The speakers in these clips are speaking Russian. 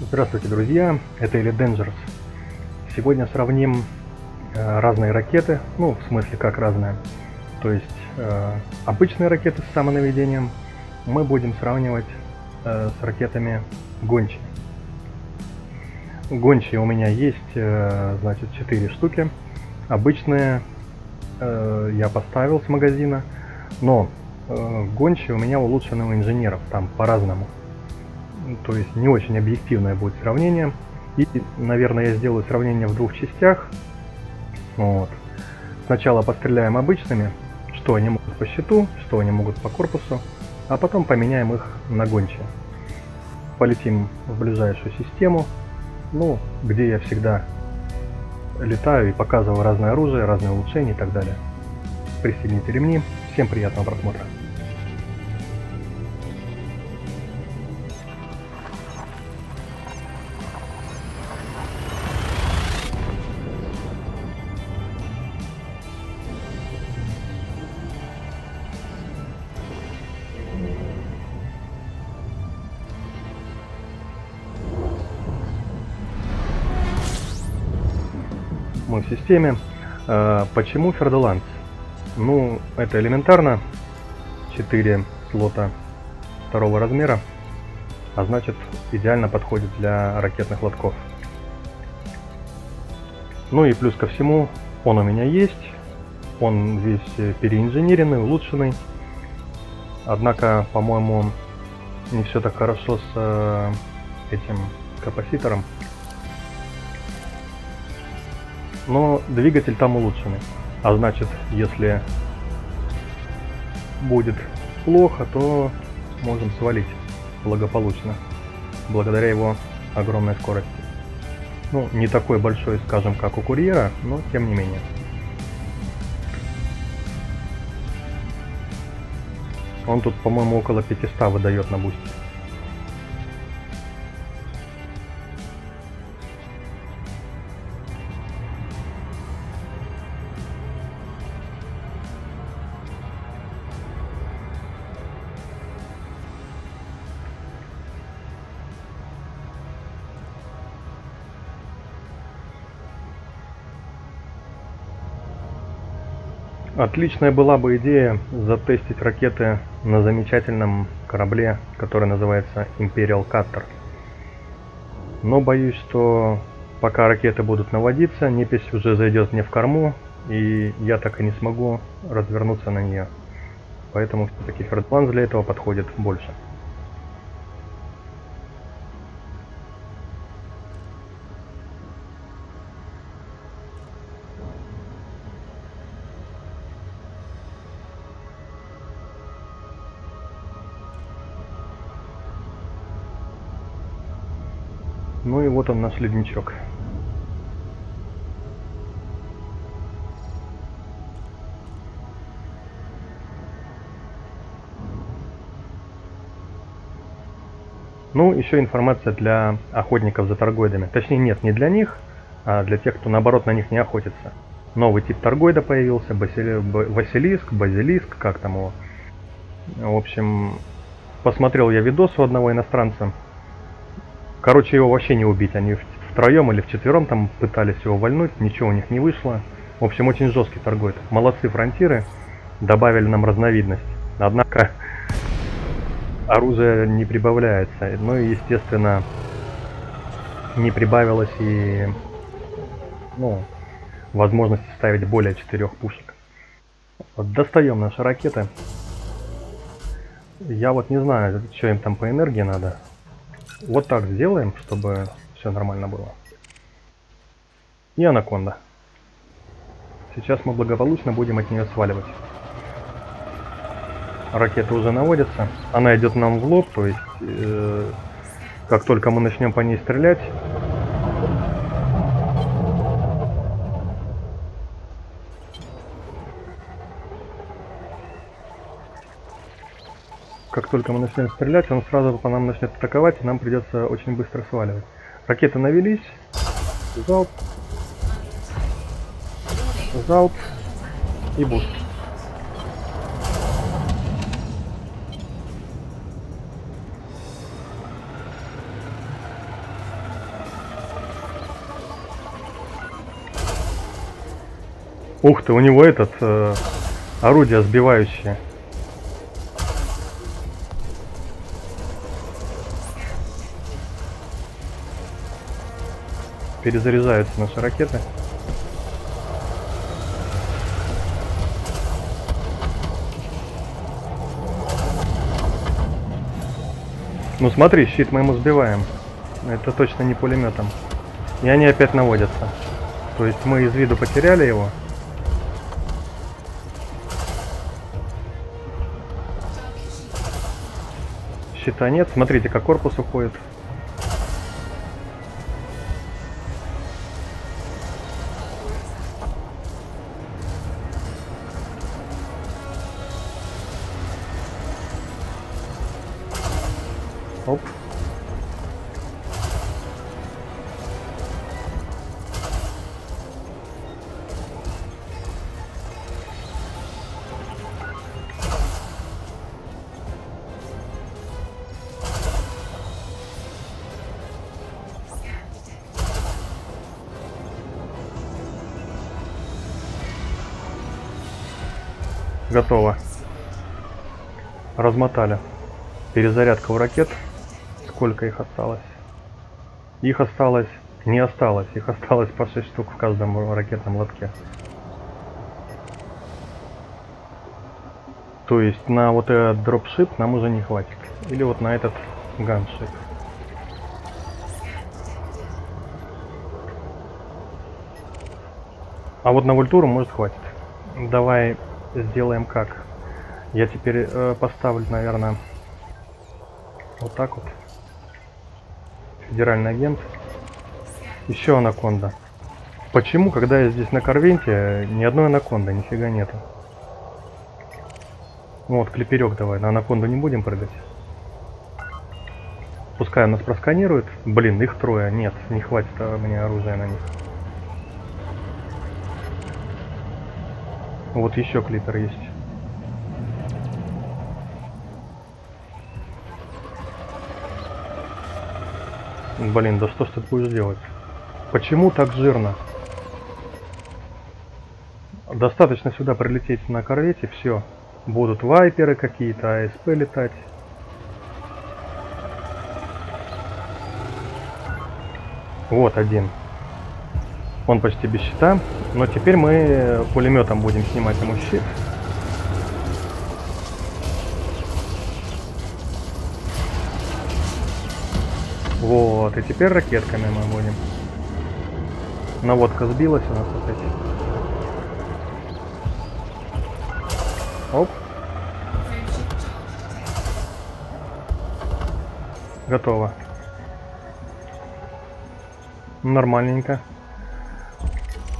Здравствуйте, друзья! Это Elite Dangerous. Сегодня сравним э, разные ракеты, ну, в смысле, как разные. То есть, э, обычные ракеты с самонаведением мы будем сравнивать э, с ракетами гончие. Гончие у меня есть, э, значит, 4 штуки. Обычные э, я поставил с магазина, но э, гончие у меня улучшены у инженеров, там по-разному то есть не очень объективное будет сравнение. И, наверное, я сделаю сравнение в двух частях. Вот. Сначала постреляем обычными, что они могут по щиту, что они могут по корпусу, а потом поменяем их на гончие. Полетим в ближайшую систему, ну, где я всегда летаю и показываю разное оружие, разные улучшения и так далее. Пристегните ремни. Всем приятного просмотра. Мы в системе. А, почему Фердоланс? Ну, это элементарно. 4 слота второго размера, а значит идеально подходит для ракетных лотков. Ну и плюс ко всему, он у меня есть. Он весь переинженеренный, улучшенный. Однако, по-моему, не все так хорошо с э, этим капаситором но двигатель там улучшенный. А значит, если будет плохо, то можем свалить благополучно, благодаря его огромной скорости. Ну, не такой большой, скажем, как у курьера, но тем не менее. Он тут, по-моему, около 500 выдает на бусте. Отличная была бы идея затестить ракеты на замечательном корабле, который называется Imperial Cutter. Но боюсь, что пока ракеты будут наводиться, непись уже зайдет мне в корму, и я так и не смогу развернуться на нее. Поэтому все-таки фердпланс для этого подходит больше. Вот он наш ледничок. Ну, еще информация для охотников за торгоидами. Точнее, нет, не для них, а для тех, кто наоборот на них не охотится. Новый тип торгоида появился, басили... Василиск, Базилиск, как там его. В общем, посмотрел я видос у одного иностранца, Короче, его вообще не убить. Они втроем или вчетвером там пытались его вальнуть, ничего у них не вышло. В общем, очень жесткий торгует. Молодцы фронтиры, добавили нам разновидность. Однако оружие не прибавляется. Ну и, естественно, не прибавилось и ну, возможности ставить более четырех пушек. Вот достаем наши ракеты. Я вот не знаю, что им там по энергии надо. Вот так сделаем, чтобы все нормально было. И анаконда. Сейчас мы благополучно будем от нее сваливать. Ракета уже наводится. Она идет нам в лоб, то есть э, как только мы начнем по ней стрелять, как только мы начнем стрелять, он сразу по нам начнет атаковать, и нам придется очень быстро сваливать. Ракеты навелись. Залп. Залп. И boost. Ух ты, у него этот э, орудие сбивающее. Перезаряжаются наши ракеты. Ну смотри, щит мы ему сбиваем. Это точно не пулеметом. И они опять наводятся. То есть мы из виду потеряли его. Щита нет. Смотрите, как корпус уходит. Оп. Готово. Размотали. Перезарядка у ракет. Сколько их осталось? Их осталось... Не осталось. Их осталось по 6 штук в каждом ракетном лотке. То есть на вот этот дропшип нам уже не хватит. Или вот на этот ганшип. А вот на вольтуру может хватит. Давай сделаем как. Я теперь э, поставлю, наверное, вот так вот. Федеральный агент. Еще анаконда. Почему, когда я здесь на Корвенте, ни одной анаконды, нифига нету? Ну вот, клиперек давай, на анаконду не будем прыгать. Пускай нас просканирует. Блин, их трое. Нет, не хватит а, мне оружия на них. Вот еще клипер есть. Блин, да что ж ты будешь делать? Почему так жирно? Достаточно сюда прилететь на корвете, все. Будут вайперы какие-то, АСП летать. Вот один. Он почти без щита. Но теперь мы пулеметом будем снимать ему щит. Вот, и теперь ракетками мы будем. Наводка сбилась у нас опять. Оп. Готово. Нормальненько.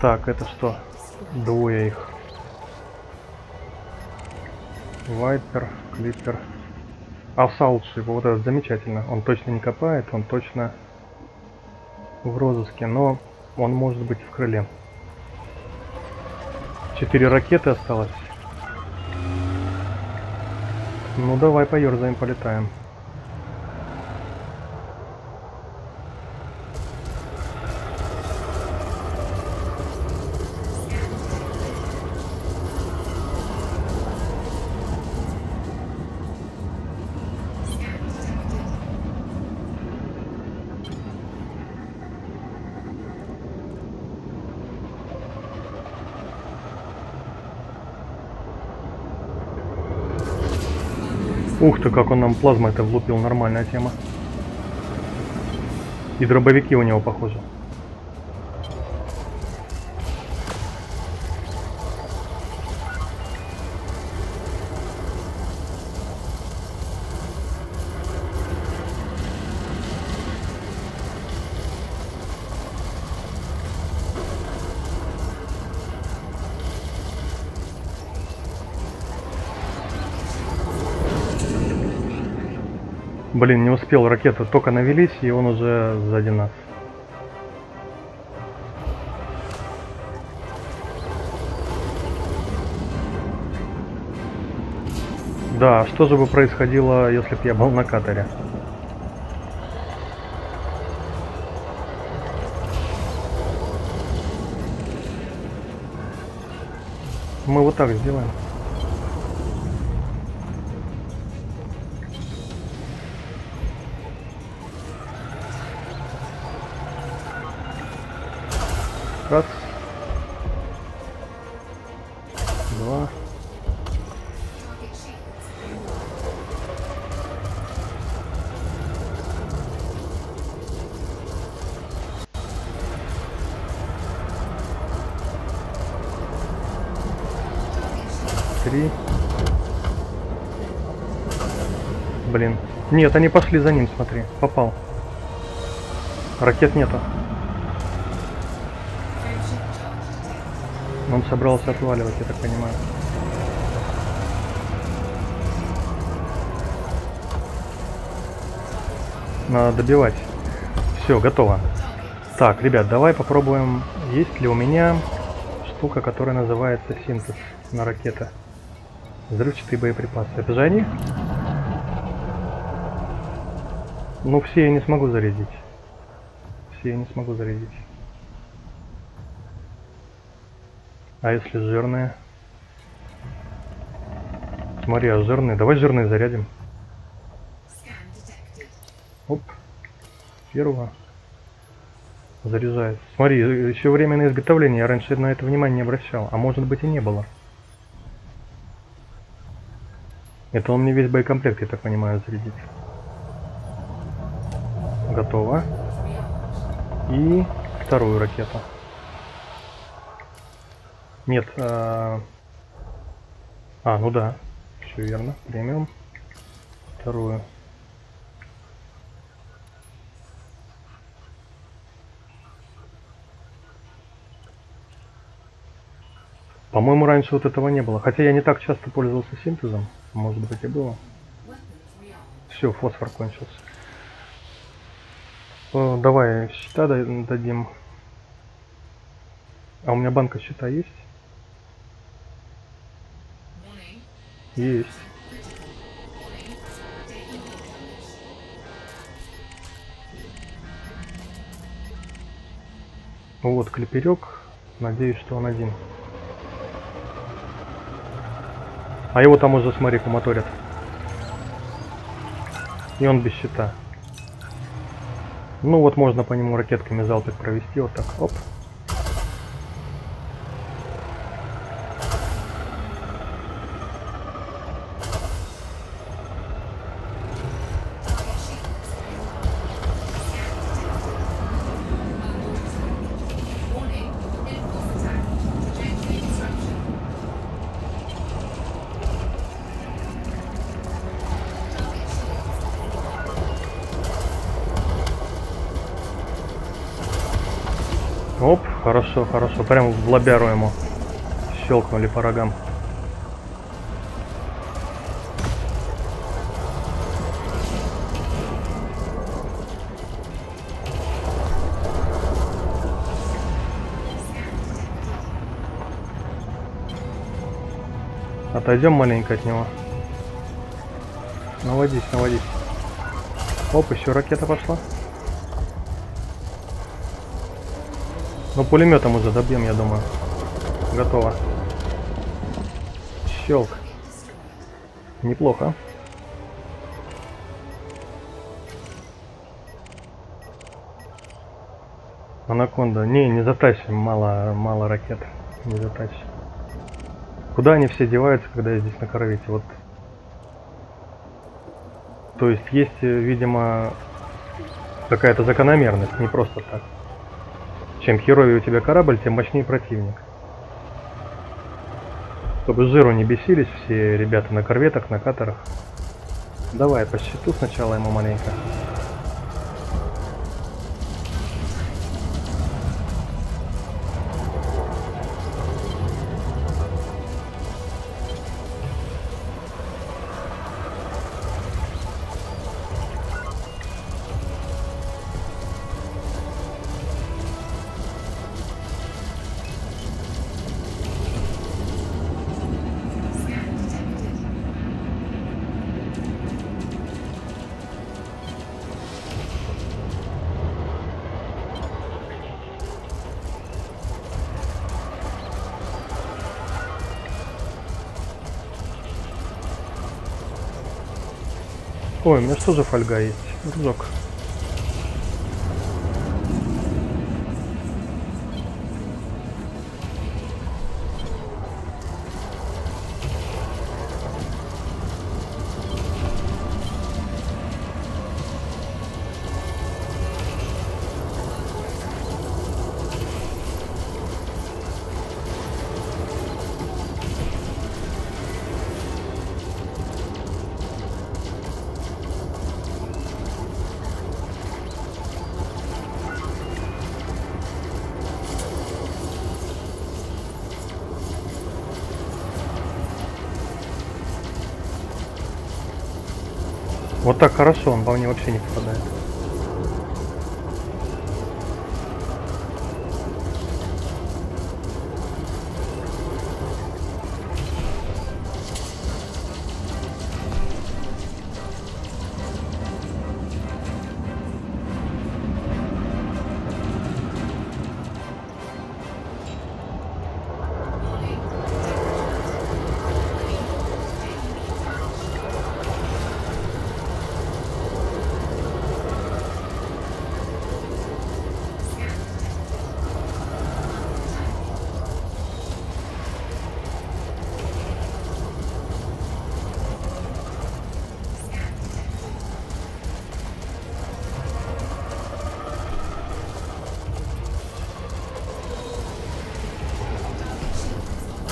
Так, это что? Двое их. Вайпер, клипер. А в Саутшип, вот это замечательно. Он точно не копает, он точно в розыске, но он может быть в крыле. Четыре ракеты осталось. Ну давай поерзаем, полетаем. Ух ты, как он нам плазмой это влупил, нормальная тема. И дробовики у него похожи. Блин, не успел, ракеты только навелись, и он уже сзади нас. Да, что же бы происходило, если бы я был на катере? Мы вот так сделаем. Раз. Два. Три. Блин. Нет, они пошли за ним, смотри. Попал. Ракет нету. Он собрался отваливать, я так понимаю. Надо добивать. Все, готово. Так, ребят, давай попробуем, есть ли у меня штука, которая называется синтез на ракеты. Взрывчатые боеприпасы. Это же они? Ну, все я не смогу зарядить. Все я не смогу зарядить. А если жирные? Смотри, а жирные. Давай жирные зарядим. Оп. Первого. Заряжается. Смотри, еще время на изготовление. Я раньше на это внимание не обращал. А может быть и не было. Это он мне весь боекомплект, я так понимаю, зарядит. Готово. И вторую ракету. Нет. А, а ну да. Все верно. Премиум. Вторую. По-моему, раньше вот этого не было. Хотя я не так часто пользовался синтезом. Может быть и было. Все, фосфор кончился. О, давай счета дадим. А у меня банка счета есть? Есть. Вот клеперек. Надеюсь, что он один. А его там уже, смотри, куматорят. И он без щита. Ну вот можно по нему ракетками залпик провести. Вот так. Оп. Хорошо, хорошо. Прям в лобяру ему щелкнули по рогам. Отойдем маленько от него. Наводись, наводись. Оп, еще ракета пошла. Ну пулеметом уже добьем, я думаю. Готово. Щелк. Неплохо. Анаконда. Не, не затащим, мало, мало ракет. Не затащим. Куда они все деваются, когда я здесь на корвете? Вот. То есть есть, видимо, какая-то закономерность, не просто так. Чем херовее у тебя корабль, тем мощнее противник. Чтобы жиру не бесились все ребята на корветах, на катерах. Давай по счету сначала ему маленько. Ой, у меня что за фольга есть? Дружок. Вот так хорошо, он по мне вообще не попадает.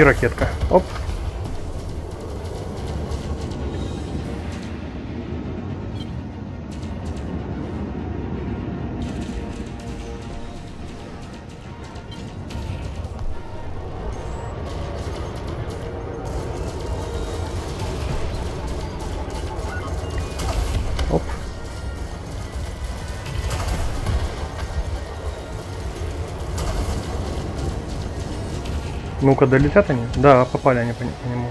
И ракетка. Оп. Ну-ка, долетят они? Да, попали они по, по нему.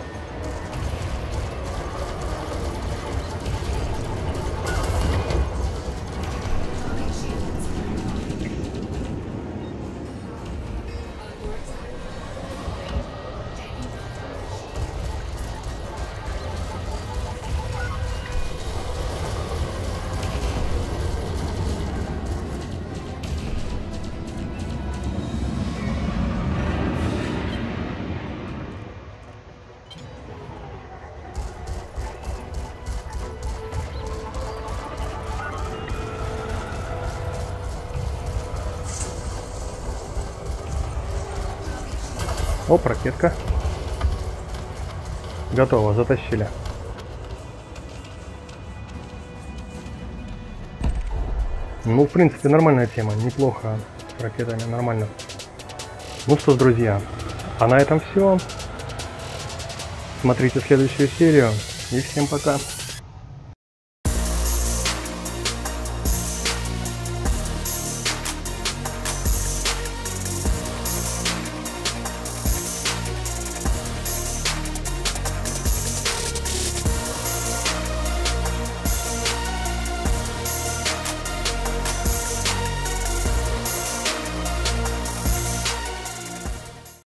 Оп, ракетка. Готово, затащили. Ну, в принципе, нормальная тема, неплохо с ракетами, нормально. Ну что ж, друзья, а на этом все. Смотрите следующую серию и всем пока.